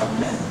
Amen.